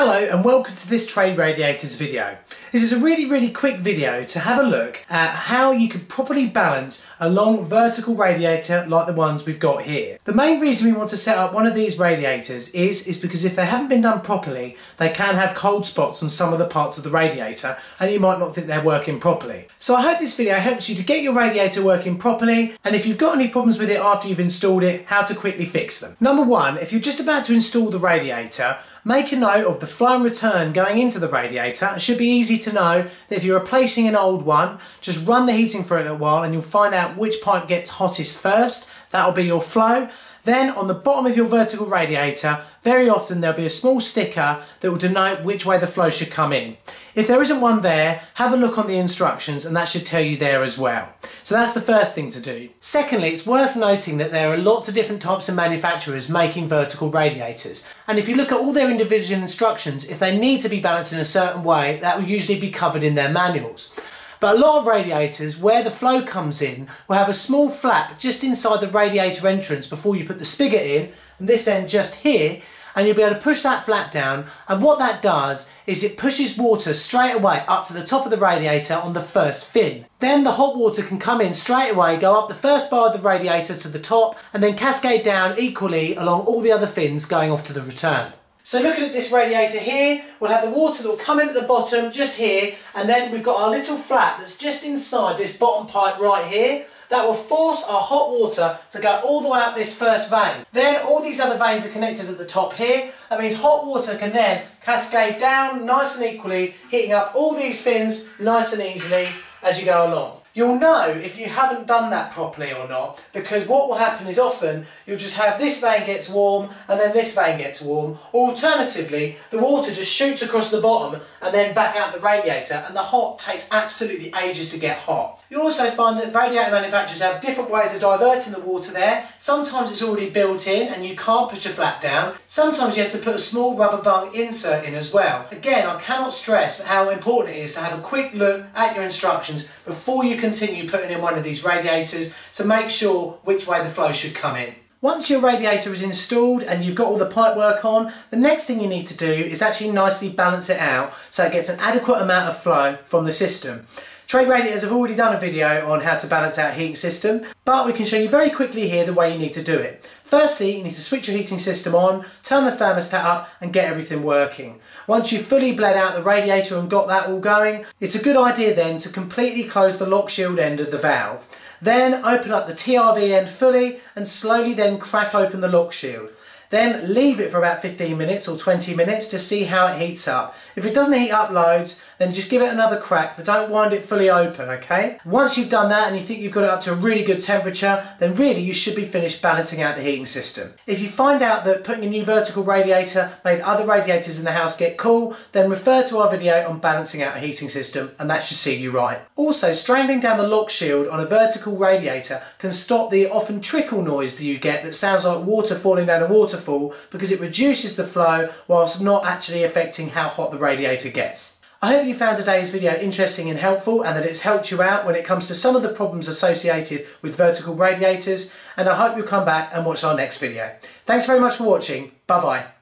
Hello and welcome to this Trade Radiators video. This is a really really quick video to have a look at how you can properly balance a long vertical radiator like the ones we've got here. The main reason we want to set up one of these radiators is, is because if they haven't been done properly they can have cold spots on some of the parts of the radiator and you might not think they're working properly. So I hope this video helps you to get your radiator working properly and if you've got any problems with it after you've installed it, how to quickly fix them. Number one, if you're just about to install the radiator, Make a note of the flow and return going into the radiator. It should be easy to know that if you're replacing an old one, just run the heating for a little while and you'll find out which pipe gets hottest first. That'll be your flow. Then on the bottom of your vertical radiator, very often there'll be a small sticker that will denote which way the flow should come in. If there isn't one there, have a look on the instructions and that should tell you there as well. So that's the first thing to do. Secondly, it's worth noting that there are lots of different types of manufacturers making vertical radiators. And if you look at all their individual instructions, if they need to be balanced in a certain way, that will usually be covered in their manuals. But a lot of radiators, where the flow comes in, will have a small flap just inside the radiator entrance before you put the spigot in, and this end just here, and you'll be able to push that flap down and what that does is it pushes water straight away up to the top of the radiator on the first fin. Then the hot water can come in straight away, go up the first bar of the radiator to the top and then cascade down equally along all the other fins going off to the return. So looking at this radiator here, we'll have the water that will come in at the bottom just here and then we've got our little flap that's just inside this bottom pipe right here that will force our hot water to go all the way up this first vein. Then all these other veins are connected at the top here. That means hot water can then cascade down nice and equally, heating up all these fins nice and easily as you go along. You'll know if you haven't done that properly or not because what will happen is often you'll just have this vein gets warm and then this vein gets warm. Alternatively, the water just shoots across the bottom and then back out the radiator and the hot takes absolutely ages to get hot. You also find that radiator manufacturers have different ways of diverting the water there. Sometimes it's already built in and you can't put a flap down. Sometimes you have to put a small rubber bung insert in as well. Again, I cannot stress how important it is to have a quick look at your instructions before you can continue putting in one of these radiators to make sure which way the flow should come in. Once your radiator is installed and you've got all the pipe work on, the next thing you need to do is actually nicely balance it out so it gets an adequate amount of flow from the system. Trade Radiators have already done a video on how to balance out heating system, but we can show you very quickly here the way you need to do it. Firstly, you need to switch your heating system on, turn the thermostat up and get everything working. Once you've fully bled out the radiator and got that all going, it's a good idea then to completely close the lock shield end of the valve. Then open up the TRV end fully and slowly then crack open the lock shield. Then leave it for about 15 minutes or 20 minutes to see how it heats up. If it doesn't heat up loads, then just give it another crack, but don't wind it fully open, okay? Once you've done that and you think you've got it up to a really good temperature, then really you should be finished balancing out the heating system. If you find out that putting a new vertical radiator made other radiators in the house get cool, then refer to our video on balancing out a heating system and that should see you right. Also, strangling down the lock shield on a vertical radiator can stop the often trickle noise that you get that sounds like water falling down a water waterfall because it reduces the flow whilst not actually affecting how hot the radiator gets. I hope you found today's video interesting and helpful and that it's helped you out when it comes to some of the problems associated with vertical radiators and I hope you'll come back and watch our next video. Thanks very much for watching, bye bye.